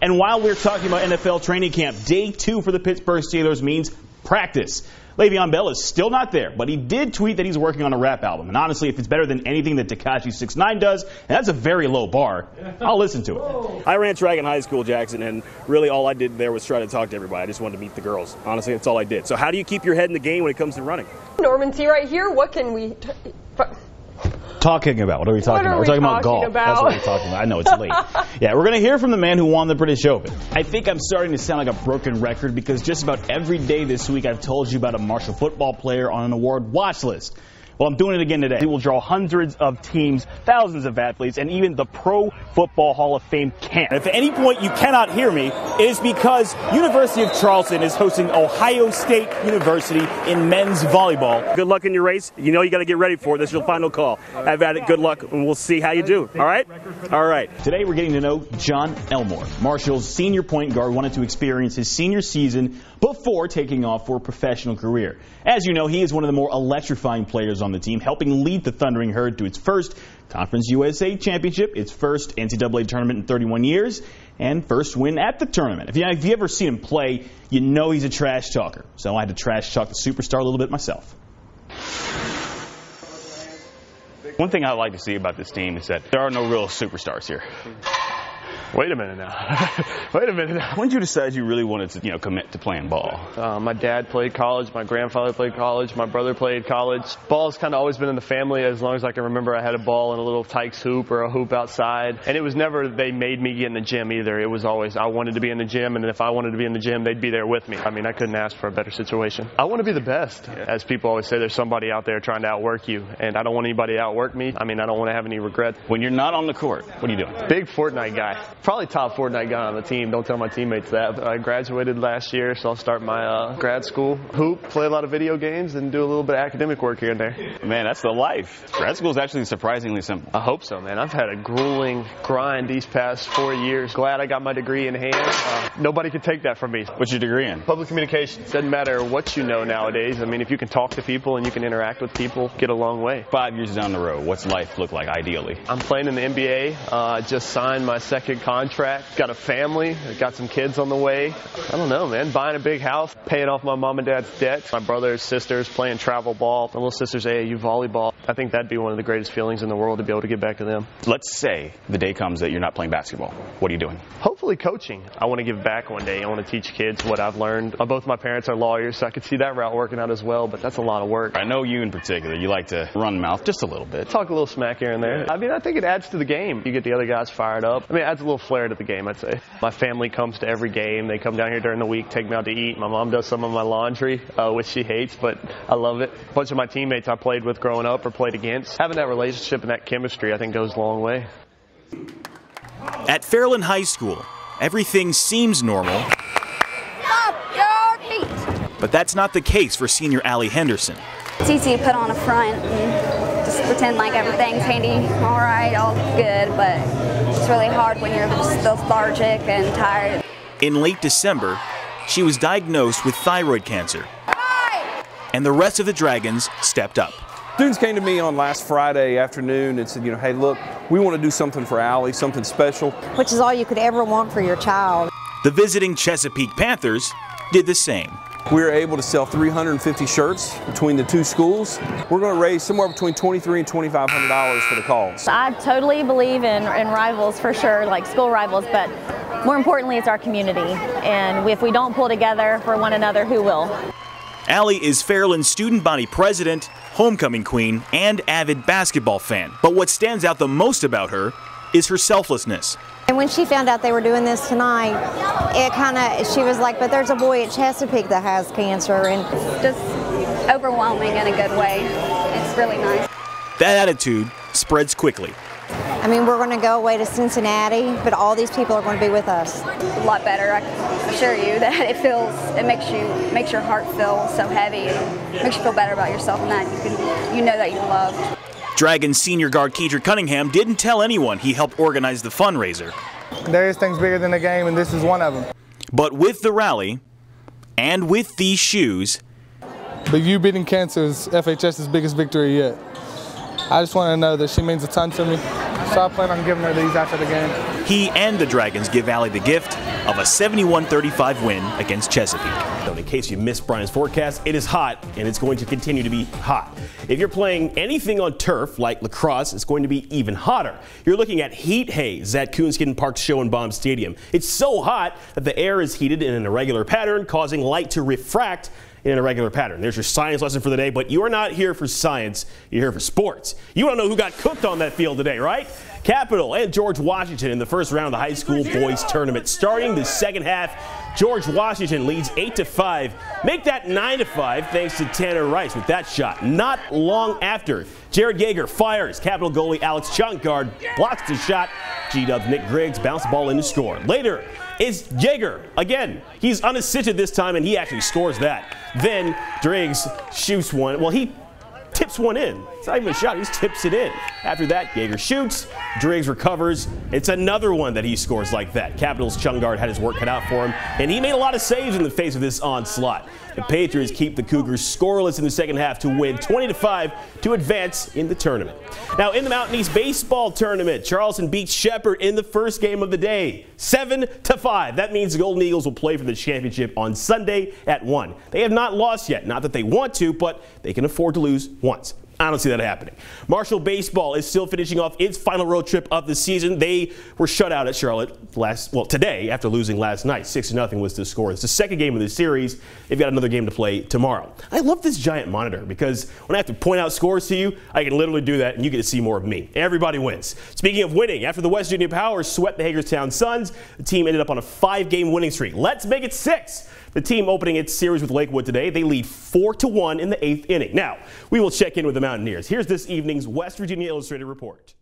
And while we're talking about NFL training camp, day two for the Pittsburgh Steelers means practice. Le'Veon Bell is still not there, but he did tweet that he's working on a rap album. And honestly, if it's better than anything that Tekashi 69 does, and that's a very low bar, I'll listen to it. I ran track in high school, Jackson, and really all I did there was try to talk to everybody. I just wanted to meet the girls. Honestly, that's all I did. So how do you keep your head in the game when it comes to running? Norman Seawright here. What can we? T- Talking about what are we talking about? We're we talking about talking golf. about? That's what we're talking about. I know it's late. yeah, we're gonna hear from the man who won the British Open. I think I'm starting to sound like a broken record because just about every day this week I've told you about a Marshall football player on an award watch list. Well, I'm doing it again today. It will draw hundreds of teams, thousands of athletes, and even the Pro Football Hall of Fame can't. If at any point you cannot hear me, it is because University of Charleston is hosting Ohio State University in men's volleyball. Good luck in your race. You know you got to get ready for it. This is your final call. Have at it. Good luck, and we'll see how you do. All right? All right. Today we're getting to know Jon Elmore. Marshall's senior point guard wanted to experience his senior season before taking off for a professional career. As you know, he is one of the more electrifying players on the team, helping lead the Thundering Herd to its first Conference USA championship, its first NCAA tournament in 31 years, and first win at the tournament. If you, if you ever seen him play, you know he's a trash talker. So I had to trash talk the superstar a little bit myself. One thing I like to see about this team is that there are no real superstars here. Wait a minute now. Wait a minute now. When did you decide you really wanted to, you know, commit to playing ball? Uh, my dad played college. My grandfather played college. My brother played college. Ball's kind of always been in the family as long as I can remember. I had a ball in a Little Tikes hoop or a hoop outside. And it was never they made me get in the gym either. It was always I wanted to be in the gym, and if I wanted to be in the gym, they'd be there with me. I mean, I couldn't ask for a better situation. I want to be the best. As people always say, there's somebody out there trying to outwork you, and I don't want anybody to outwork me. I mean, I don't want to have any regrets. When you're not on the court, what are you doing? Big Fortnite guy. Probably top Fortnite guy on the team. Don't tell my teammates that. But I graduated last year, so I'll start my uh, grad school. Hoop, play a lot of video games, and do a little bit of academic work here and there. Man, that's the life. Grad school is actually surprisingly simple. I hope so, man. I've had a grueling grind these past four years. Glad I got my degree in hand. Uh, nobody can take that from me. What's your degree in? Public communications. Doesn't matter what you know nowadays. I mean, if you can talk to people and you can interact with people, get a long way. Five years down the road, what's life look like ideally? I'm playing in the NBA. Uh, just signed my second contract. Got a family. Got some kids on the way. I don't know, man. Buying a big house, paying off my mom and dad's debt. My brothers, sisters playing travel ball. My little sister's AAU volleyball. I think that'd be one of the greatest feelings in the world to be able to get back to them. Let's say the day comes that you're not playing basketball. What are you doing? Hopefully coaching. I want to give back one day. I want to teach kids what I've learned. Uh, Both my parents are lawyers, so I could see that route working out as well, but that's a lot of work. I know you in particular. You like to run mouth just a little bit. Talk a little smack here and there. I mean, I think it adds to the game. You get the other guys fired up. I mean, it adds a little flair to the game, I'd say. My family comes to every game. They come down here during the week, take me out to eat. My mom does some of my laundry, uh, which she hates, but I love it. A bunch of my teammates I played with growing up or played against. Having that relationship and that chemistry, I think, goes a long way. At Fairland High School, everything seems normal, Stop your feet. but that's not the case for senior Allie Henderson. It's easy to put on a front and just pretend like everything's handy, all right, all good, but it's really hard when you're lethargic and tired. In late December, she was diagnosed with thyroid cancer, and the rest of the Dragons stepped up. Students came to me on last Friday afternoon and said, you know, hey, look, we want to do something for Allie, something special. which is all you could ever want for your child. The visiting Chesapeake Panthers did the same. We were able to sell 350 shirts between the two schools. We're going to raise somewhere between 23 and 2500 dollars for the cause. I totally believe in, in rivals for sure, like school rivals, but more importantly, it's our community. And if we don't pull together for one another, who will? Allie is Fairland's student body president, homecoming queen, and avid basketball fan. But what stands out the most about her is her selflessness. And when she found out they were doing this tonight, it kind of, she was like, but there's a boy at Chesapeake that has cancer. And Just overwhelming in a good way. It's really nice. That attitude spreads quickly. I mean, we're going to go away to Cincinnati, but all these people are going to be with us. A lot better, I can assure you that it feels, it makes you, makes your heart feel so heavy and makes you feel better about yourself and that you can, you know that you're loved. Dragons senior guard Kedrick Cunningham didn't tell anyone he helped organize the fundraiser. There is things bigger than the game, and this is one of them. But with the rally, and with these shoes, But you beating cancer is FHS's biggest victory yet. I just want to know that she means a ton to me, so I plan on giving her these after the game. He and the Dragons give Allie the gift of a 71-35 win against Chesapeake. So In case you missed Brian's forecast, it is hot and it's going to continue to be hot. If you're playing anything on turf like lacrosse, it's going to be even hotter. You're looking at heat haze at Coonskin Park's Schoenbaum Stadium. It's so hot that the air is heated in an irregular pattern, causing light to refract in an irregular pattern. There's your science lesson for the day, but you are not here for science, you're here for sports. You want to know who got cooked on that field today, right? Capital and George Washington in the first round of the high school boys tournament. Starting the second half, George Washington leads 8 to 5. Make that 9 to 5 thanks to Tanner Rice with that shot. Not long after, Jared Yeager fires. Capital goalie Alex Chunkard blocks the shot. G-Dub's Nick Griggs bounce the ball in to score. Later, is Jaeger. Again, he's unassisted this time, and he actually scores that. Then Driggs shoots one. Well, he tips one in. It's not even a shot, he just tips it in. After that, Jaeger shoots, Driggs recovers. It's another one that he scores like that. Capitals Chungard had his work cut out for him, and he made a lot of saves in the face of this onslaught. The Patriots keep the Cougars scoreless in the second half to win 20 to 5 to advance in the tournament. Now, in the Mountain East baseball tournament, Charleston beats Shepherd in the first game of the day, 7 to 5. That means the Golden Eagles will play for the championship on Sunday at 1. They have not lost yet, not that they want to, but they can afford to lose once. I don't see that happening. Marshall Baseball is still finishing off its final road trip of the season. They were shut out at Charlotte last, well, today after losing last night. 6 0 was the score. It's the second game of the series. They've got another game to play tomorrow. I love this giant monitor because when I have to point out scores to you, I can literally do that and you get to see more of me. Everybody wins. Speaking of winning, after the West Virginia Powers swept the Hagerstown Suns, the team ended up on a five game winning streak. Let's make it six. The team opening its series with Lakewood today, they lead 4 to 1 in the eighth inning. Now, we will check in with the Mountaineers. Here's this evening's West Virginia Illustrated report.